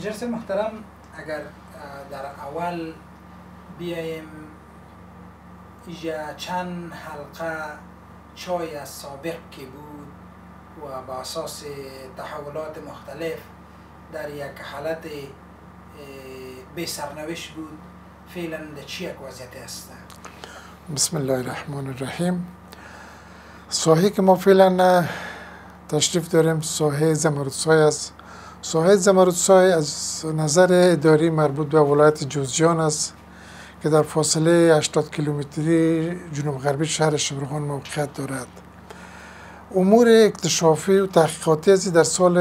اینجرس محترم اگر در اول بیایم ایجا چند حلقه چای از سابق که بود و با اساس تحولات مختلف در یک حالت به سرنوشت بود فعلا در چی یک وضعیت است؟ بسم الله الرحمن الرحیم. ساحه که ما فعلا تشریف داریم ساحه زمردسای است. ساحه زمردسای از نظر اداری مربوط به ولایت جوزجان است که در فاصله 80 کیلومتری جنوب غربی شهر شبرغان موقعیت دارد. امور اکتشافی و تحقیقاتی ازی در سال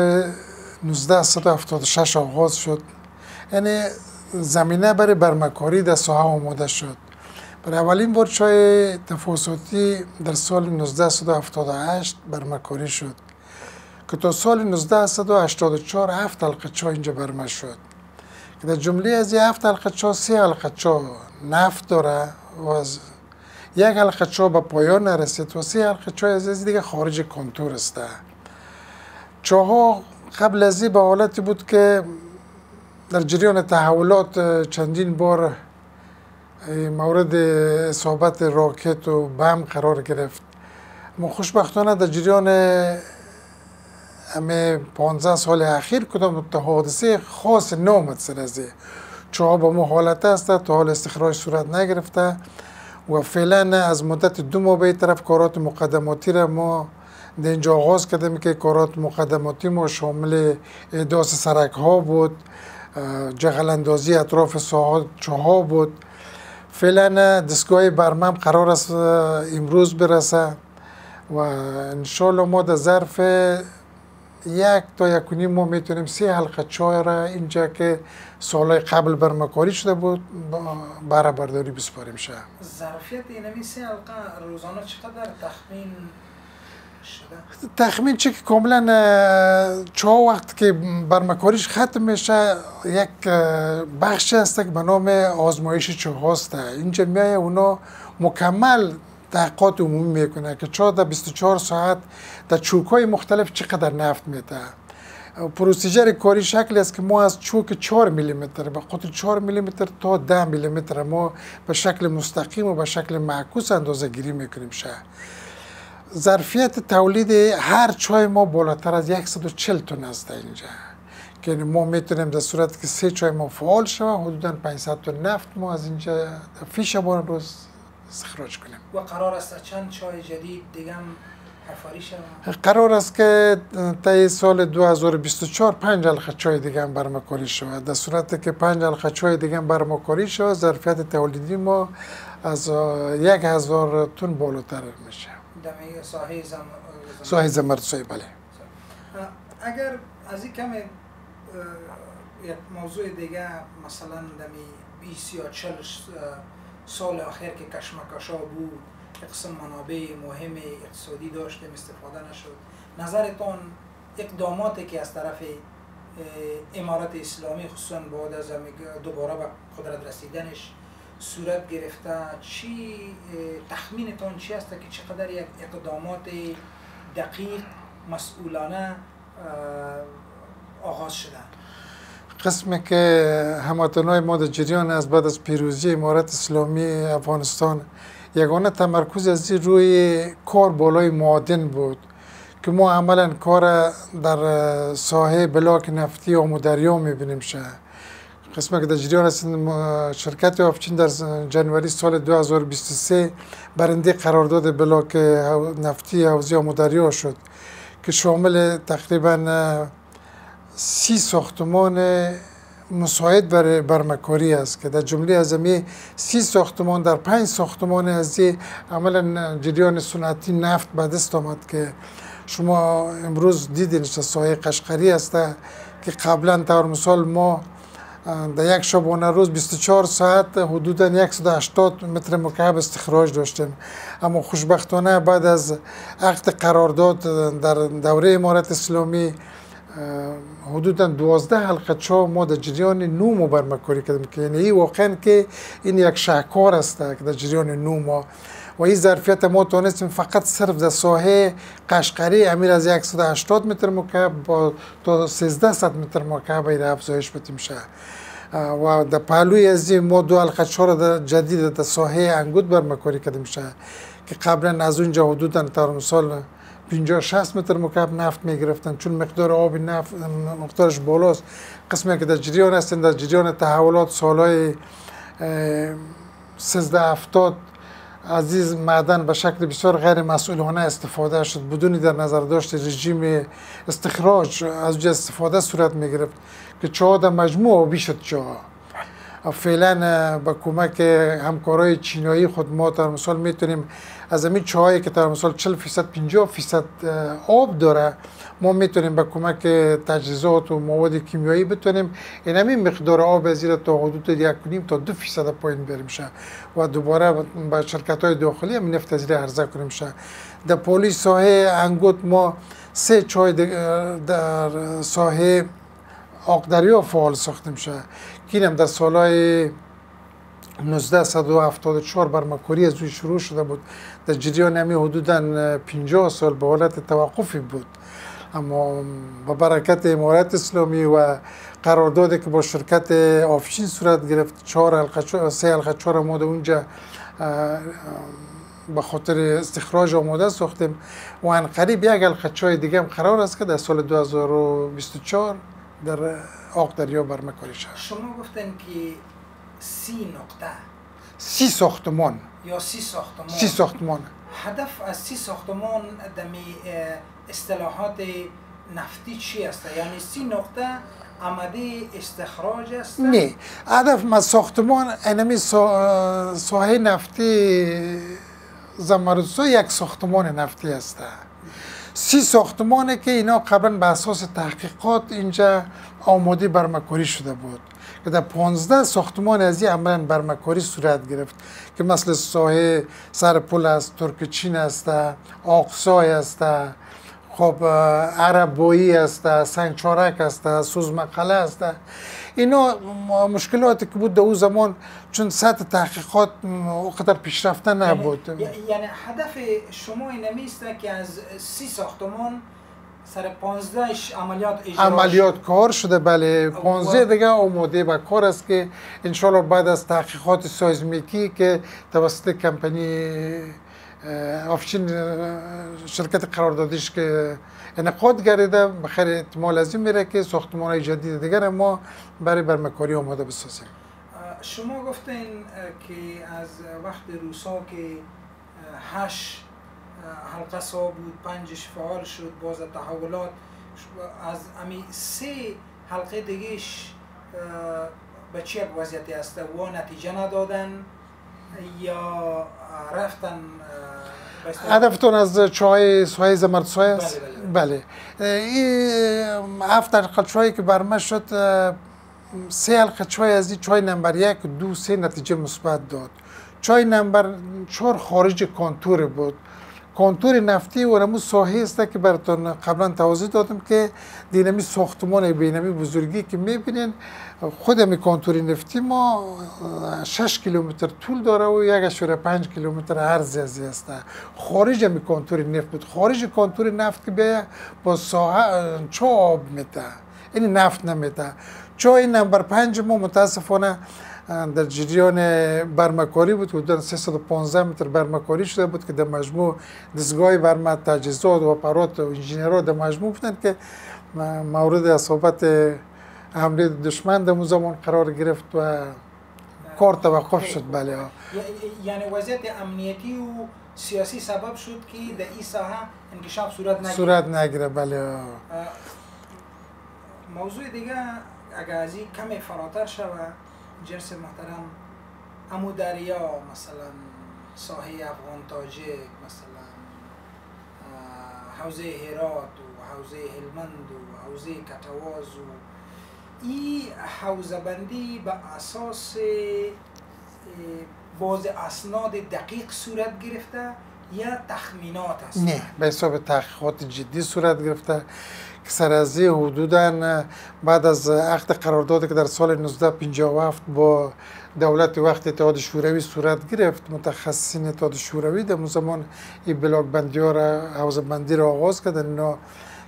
1976 آغاز شد. یعنی زمینه برای برمکاری در ساحه آماده شد. برای اولین بار چای تفاصاتی در سال 1978 برمکاری شد. که تا سال 1984 هفت حلقه چا اینجا برمه شد. که در جمله از این هفت حلقه چا سی حلقه چا نفت داره و از یک حلقه چا به پایان نرسید و سی حلقه چا از دیگه خارج کنتور است. چاها قبل از به حالتی بود که در جریان تحولات چندین بار مورد اصابت راکت و بم قرار گرفت. ما خوشبختانه در جریان همه 15 سال اخیر کدام حادثه خاص نامد سر از چاها با ما حالت است تا حال استخراج صورت نگرفته و فعلا از مدت دو ماه به طرف کارات مقدماتی را ما در اینجا آغاز کردیم که کارات مقدماتی ما شامل احداث سرک ها بود جغل اندازی اطراف ساحات چاها بود. فعلا دستگاه برمم قرار است امروز برسه و انشالله ما در ظرف یک تا یک نیم ما می‌تونیم سه حلقه چای را اینجا که سالهای قبل برمکاری شده بود برای برداری بسپاریم شه ظرفیت این سه حلقه روزانه چقدر تخمین شده؟ تخمین چه که کاملا چه وقت که برمکاریش ختم میشه یک بخشی هست که به نام آزمایش چه هاست اینجا میایه اونا مکمل تحقیقات عمومی می‌کنه که چه در 24 ساعت در چوک های مختلف چقدر نفت میده. پروسیجر کاری شکلی است که ما از چوک 4 میلیمتر به قطر 4 میلیمتر تا 10 میلیمتر ما به شکل مستقیم و به شکل معکوس اندازه گیری می‌کنیم شه. ظرفیت تولید هر چای ما بالاتر از 140 تن است اینجا. که ما می‌تونیم در صورت که سه چای ما فعال شود حدودا 500 تن نفت ما از اینجا فی شبانه روز استخراج کنیم و قرار است چند چای جدید دیگه شود؟ قرار است که تا سال 2024 پنج حلقه چای دیگه هم برمکاری شود. در صورت که پنج حلقه چای دیگه هم برمکاری شود ظرفیت تولیدی ما از یک هزار تن بالاتر میشه. دمی ساحه زم... ساحه بله. اگر از این کم یک موضوع دیگه مثلا دمی 20 یا 40 سال آخر که کشمکشا بود قسم منابع مهم اقتصادی داشتیم استفاده نشد. نظرتان اقداماتی که از طرف امارت اسلامی خصوصا بعد از دوباره به قدرت رسیدنش صورت گرفته چی تخمینتان چی است که چقدر یک اقدامات دقیق مسئولانه آغاز شدن قسمی که هموطنهای ما در جریان از بعد از پیروزی امارت اسلامی افغانستان یگانه تمرکز از روی کار بالای معادن بود که ما عملا کار در ساحه بلاک نفتی آمودریا می‌بینیم شه. قسمه که در جریان هستند شرکت آفچین در جنوری سال 2023 برنده قرارداد بلاک نفتی حوزه آمودریا شد که شامل تقریبا سی ساختمان مساعد برای برمکاری است که در جمله از سی ساختمان در پنج ساختمان از عملا جریان سنتی نفت به دست آمد که شما امروز دیدین سایه قشقری است که قبلا طور مثال ما در یک شبانه روز 24 ساعت حدودا 180 متر مکعب استخراج داشتیم. اما خوشبختانه بعد از عقد قرارداد در دوره امارت اسلامی حدودا دوازده حلقه چا ما در جریان نو ما برمکاری کردیم که یعنی واقعا که این یک شهکار است که در جریان نو ما. و این ظرفیت ما تونستیم فقط صرف در ساحه قشقری امیر از 180 متر مکعب با تا 1300 متر مکعب را افزایش بدیم شه و در پهلوی از این ما دو حلقه چهار جدید در ساحه انگود برمکاری کردیم شه که قبلا از اونجا حدودا تا مثال 50 60 متر مکعب نفت می گرفتن چون مقدار آب نفت مقدارش بالاست. قسمی که در جریان هستند در جریان تحولات سالهای 13 70 عزیز معدن به شکل بسیار غیر مسئولانه استفاده شد. بدون در نظر داشت رژیم استخراج از اونجا استفاده صورت می گرفت که چاه در مجموع آبی شد چاه فعلا با کمک همکارای چینایی خود ما در مثال می‌تونیم از این چاهایی که در مثال 40 فیصد 50 فیصد آب داره ما می‌تونیم با کمک تجهیزات و مواد کیمیایی بتونیم. این همین مقدار آب از تا حدود یک کنیم تا دو فیصد پایین بریم شه و دوباره با شرکت های داخلی هم نفت از عرضه کنیم شه در پولیس ساحه انگوت ما سه چای در ساحه آقدریا فعال ساختیم شه که در سالهای 1974 برمکاری از روی شروع شده بود. در جریان همی حدودا 50 سال به حالت توقفی بود. اما با برکت امارت اسلامی و قراردادی که با شرکت آفشین صورت گرفت چهار حلقه سه حلقه چهار آماده اونجا به خاطر استخراج آماده ساختیم. و ان قریب یک حلقه چای دیگه هم قرار است که در سال 2024 در آق دریا برمکاری شد شما گفتن که سی نقطه. سی ساختمان. یا سی ساختمان. سی ساختمان. هدف از سی ساختمان دمی اصطلاحات نفتی چی است؟ یعنی سی نقطه آمده استخراج است؟ نه. هدف ما ساختمان انمی ساحه نفتی زمرسو یک ساختمان نفتی است. سی ساختمانه که اینا قبلا به اساس تحقیقات اینجا آماده برمکاری شده بود. که در 15 ساختمان از این عملا برمکاری صورت گرفت که مثل ساحه سر پل است ترک چین است آقسای است خب عربایی است سنگ چارک است سوز مقله است. اینا مشکلاتی که بود در او زمان چون سطح تحقیقات اونقدر پیشرفته یعنی- نبود. یعنی, یعنی هدف شما این است که از سی ساختمان سر 15 عملیات اجرا عملیات کار شده بله. 15 دیگه آماده به کار است که انشالله بعد از تحقیقات سایزمیکی که توسط کمپانی آفشین شرکت قراردادیش که انعقاد گردیده بخیر احتمال از این میره که ساختمان های جدید دیگر ما برای برمکاری آماده بسازیم. شما گفتین که از وقت روسا که هشت حلقه سا بود پنجش فعال شد باز تحولات. از امی سه حلقه دیگهش به چه وضعیتی است؟ و نتیجه ندادن یا رفتن هدفتون از چای سوهای زمرد سوهای است؟ بله, بله. این هفت حلقه چای که برمه شد سه حلقه چای از این چای نمبر یک دو سه نتیجه مثبت داد. چای نمبر چهار خارج کانتور بود. کنتور نفتی و نمو ساحه است که براتون قبلا توضیح دادم که دینمی ساختمان بینمی بزرگی که می‌بینین خود می کنتور نفتی ما 6 کیلومتر طول داره و یک اشاره 5 کیلومتر عرض ازی است. خارج می کنتور نفت بود. خارج کنتور نفت که بیا با ساحه چه آب میده این نفت نمیده. چای نمبر پنج ما متاسفانه در جریان برمکاری بود که در 315 متر برمکاری شده بود که در مجموع دستگاه برمه تجهیزات و اپرات و انجینرها در مجموع بودن که مورد اصابت حمله دشمن در زمان قرار گرفت و کار توقف شد بله یعنی وضعیت امنیتی و سیاسی سبب شد که در این ساحه انکشاف صورت نگیره صورت نگیره بله موضوع دیگه اگر از این کمی فراتر شود جرس محترم. امو دریا مثلا ساحه افغان تاجک مثلا حوزه هرات و حوزه هلمند و حوزه کتواز و این حوزه بندی به اساس باز اسناد دقیق صورت گرفته یا تخمینات است نه به حساب تحقیقات جدی صورت گرفته. سر از حدودا بعد از عقد قراردادی که در سال 1957 با دولت وقت اتحاد شوروی صورت گرفت متخصصین اتحاد شوروی در زمان این بلاک بندی ها را حوزه بندی را آغاز کردن. اینا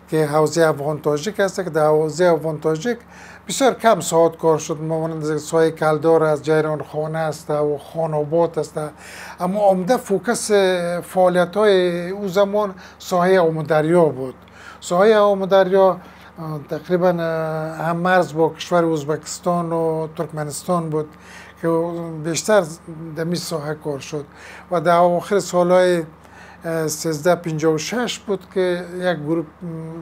که حوزه افغان تاجیک هست که در حوزه افغان تاجیک بسیار کم ساعت کار شد. مانند سایه کلدار از جیران خانه است و خانوبات است. اما عمده فوکس فعالیت های او زمان ساحه دریا بود. ساحه دریا تقریبا هم مرز با کشور ازبکستان و ترکمنستان بود که بیشتر در می ساحه کار شد و در آخر سالهای 1356 بود که یک گروه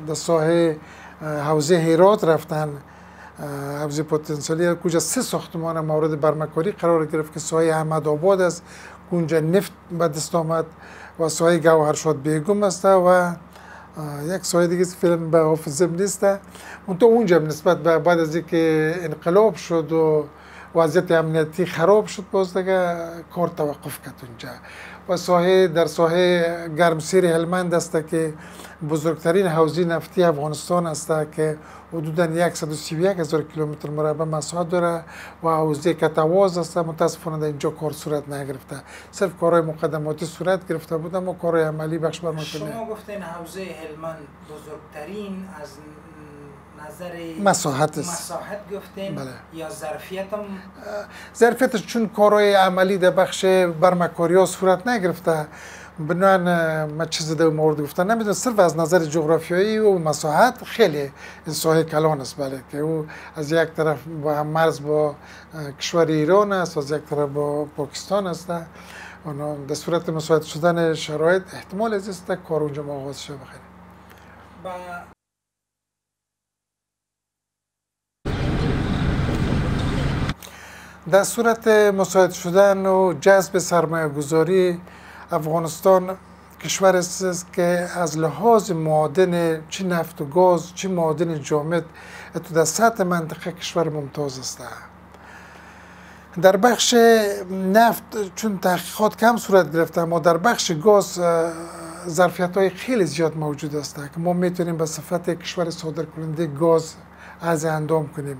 در ساحه حوزه هیرات رفتن. حوزه پتانسیلی کجا سه ساختمان مورد برمکاری قرار گرفت که سایه احمد آباد است اونجا نفت به دست آمد و سایه گوهرشاد بیگم است و یک سایه دیگه فیلم به حافظم نیست. اون تو اونجا نسبت به بعد از اینکه انقلاب شد و وضعیت امنیتی خراب شد باز دیگه کار توقف کرد اونجا. و ساحه در ساحه گرمسیر هلمند است که بزرگترین حوزه نفتی افغانستان است که حدودا 131 هزار کیلومتر مربع مساحت داره و حوزه کتواز است. متاسفانه در اینجا کار صورت نگرفته. صرف کارهای مقدماتی صورت گرفته بود اما کارهای عملی بخش بر شما گفتین حوزه هلمند بزرگترین از نظر مساحت است. مساحت گفتین بله. یا ظرفیت هم ظرفیت چون کارهای عملی در بخش برمکاری ها صورت نگرفته بنان ما چیز در مورد گفتن نمی‌دونم صرف از نظر جغرافیایی و مساحت خیلی ساحه کلان است. بله که او از یک طرف با مرز با کشور ایران است از یک طرف با پاکستان است. اونا در صورت مساعد شدن شرایط احتمال از است کار اونجا آغاز شده بخیر. در صورت مساعد شدن و جذب سرمایه گذاری افغانستان کشور است که از لحاظ معادن چه نفت و گاز چه معادن جامد تو در سطح منطقه کشور ممتاز است. در بخش نفت چون تحقیقات کم صورت گرفته اما در بخش گاز ظرفیت های خیلی زیاد موجود است که ما می‌تونیم به صفت کشور صادر کننده گاز از اندام کنیم.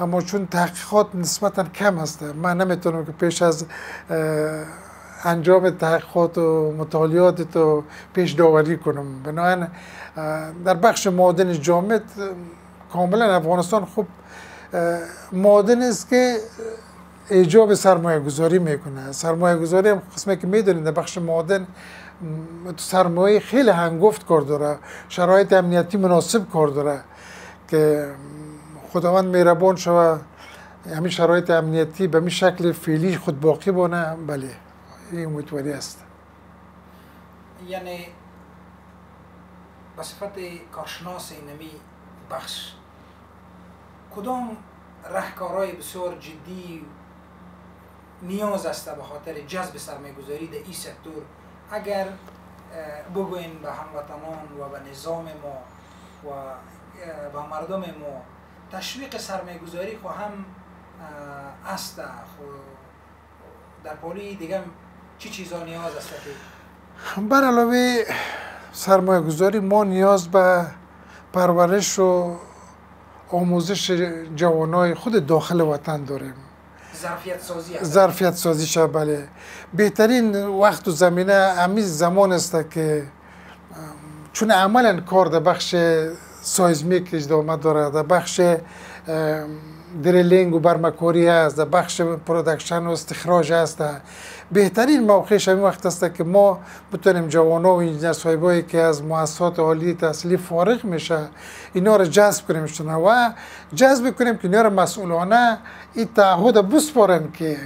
اما چون تحقیقات نسبتا کم است من نمی‌تونم که پیش از انجام تحقیقات و مطالعات تو پیش داوری کنم. بنابراین در بخش معادن جامد کاملا افغانستان خوب معادن است که ایجاب سرمایه گذاری می‌کنه. سرمایه گذاری هم قسمه که می‌دونید در بخش معادن سرمایه خیلی هنگفت کار داره. شرایط امنیتی مناسب کار داره که خداوند مهربان شوه. همین شرایط امنیتی به می شکل فعلی خود باقی بانه بله این امیدواری است. یعنی به صفت کارشناس نمی بخش کدام رهکارهای بسیار جدی نیاز است به خاطر جذب سرمایه گذاری در این سکتور؟ اگر بگوین به هموطنان و به نظام ما و به مردم ما تشویق سرمایه گذاری خو هم است در پولی دیگه چی چیزا نیاز است که؟ بر علاوه سرمایه گذاری ما نیاز به پرورش و آموزش جوانای خود داخل وطن داریم. ظرفیت سازی ظرفیت سازی بله. بهترین وقت و زمینه امیز زمان است که چون عملا کار در بخش seismic ادامه داره در بخش drilling و برمه‌کاری است در بخش production و استخراج است بهترین موقعش همین وقت است که ما بتونیم جوانا و انجینر صاحبایی که از مؤسسات عالی تحصیلی فارغ میشه اینا رو جذب کنیم و جذب کنیم که اینا رو مسئولانه این تعهد بسپارن که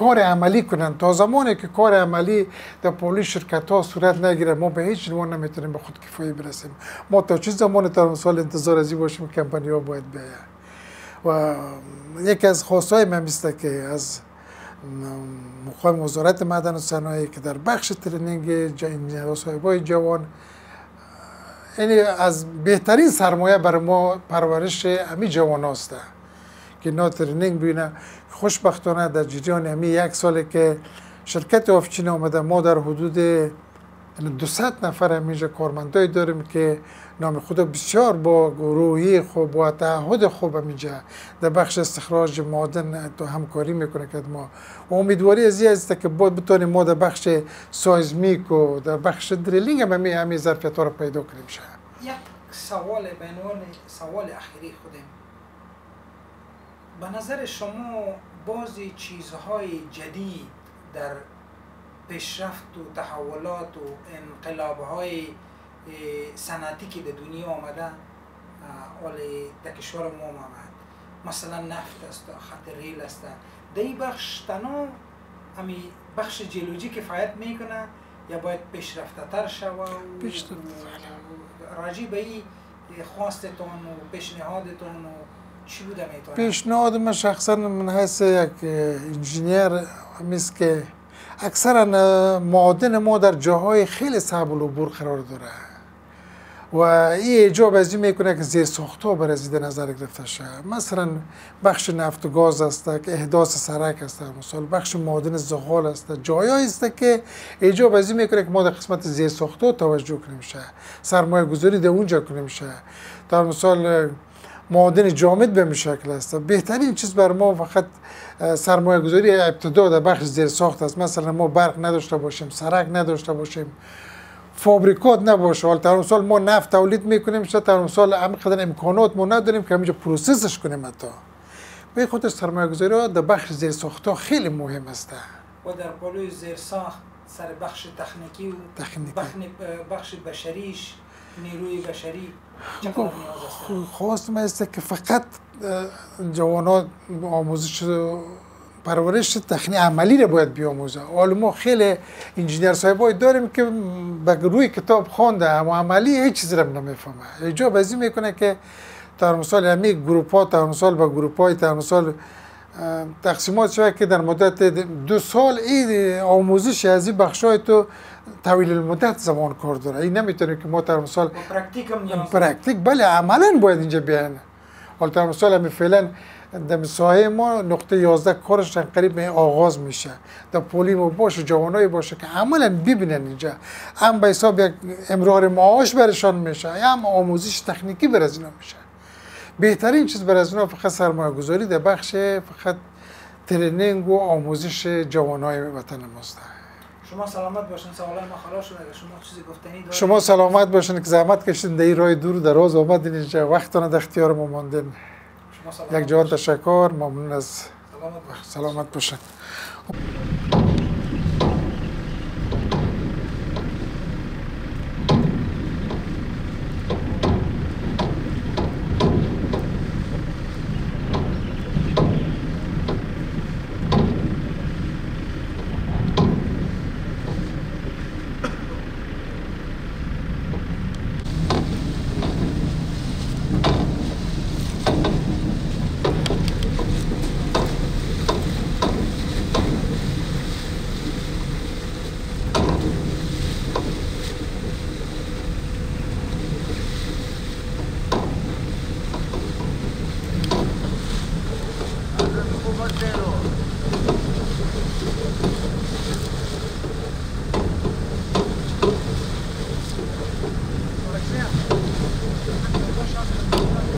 کار عملی کنن تا زمانی که کار عملی در پلوی شرکت ها صورت نگیره ما به هیچ عنوان نمی‌تونیم به خود کفایی برسیم ما تا چه زمان تا سال انتظار ازی باشیم کمپانی ها باید بیاید و یکی از خواستهای من که از مقام وزارت معدن و صنایع که در بخش training صاحبای جوان یعنی از بهترین سرمایه برای ما پرورش امی جوان هسته که نا training بینه. خوشبختانه در جریان امی یک ساله که شرکت آفچین آمده. ما در حدود 200 نفر همینجا کارمندایی داریم که نام خود بسیار با روحی خوب و تعهد خوب همینجا در بخش استخراج معدن تو همکاری می‌کنه که ما. و امیدواری از است که بود بتونیم ما در بخش سایزمیک و در بخش دریلینگ هم همین ظرفیت رو پیدا کنیم. شه یک سوال بینوان سوال اخیری خودم. به نظر شما بعضی چیزهای جدید در پیشرفت و تحولات و انقلابهای صنعتی که در دنیا آمده حال در کشور ما آمد مثلا نفت است خط ریل است. در این بخش تنها همی بخش جیولوژی کفایت می‌کنه یا باید پیشرفته تر شوه راجی به این خواستتون و پیشنهادتون و چی بوده می‌تونه؟ پیشنهاد من شخصا من حیث یک انجینیر همیست که اکثرا معادن ما در جاهای خیلی صعب العبور قرار داره. و این ایجاب از این می‌کنه که زیر ساخت ها بر در نظر گرفته شه. مثلا بخش نفت و گاز است که احداث سرک است مثال بخش معادن زغال است. جایی است که ایجاب از این می‌کنه که ما در قسمت زیر ساخت ها توجه کنیم شه. سرمایه گذاری در اونجا کنیم شه. در مثال معادن جامد به شکل است. بهترین چیز بر ما فقط سرمایه گذاری ابتدا در بخش زیر ساخت است. مثلا ما برق نداشته باشیم سرک نداشته باشیم فابریکات نباشه. حال در سال ما نفت تولید می‌کنیم شاید در سال همینقدر امکانات ما نداریم که همینجا process ش کنیم حتی. به خاطر سرمایه گذاری در بخش زیر ساخت ها خیلی مهم است. و در پلوی زیر ساخت سر بخش تکنیکی و تکنیکی. بخش بشریش نیروی بشری خب، خواست ما است که فقط جوانات آموزش پرورش تخنی عملی رو باید بیاموزه حالا ما خیلی انجینیر صاحبای داریم که به روی کتاب خوانده اما عملی هیچ چیزی رو نمی‌فهمه. ایجاب ازی می‌کنه که در مثال همی گروپ ها در مثال با گروپ های در مثال تقسیمات شده که در مدت دو سال این آموزش از این بخش های تو طویل المدت زمان کار داره. این نمی‌تونه که ما در مثال پرکتیک بله عملا باید اینجا بیان. حالا در مثال همی فعلا در سایه ما نقطه 11 کارش قریب به آغاز میشه. در پولی باشه جوانایی باشه که عملا ببینن اینجا. هم به حساب یک امرار معاش برشان میشه یا هم آموزش تکنیکی بر از اینا میشه. بهترین چیز بر از اینا فقط سرمایه گذاری در بخش فقط ترنینگ و آموزش جوانای وطن ماست شما سلامت باشین سوال ما خلاص شده. شما چیزی گفتنی دارید؟ شما سلامت باشین که زحمت کشیدین در این راه دور دراز آمدین اینجا. وقتتون در اختیار ما ماندین. یک جوان تشکر. ممنون از سلامت باشین.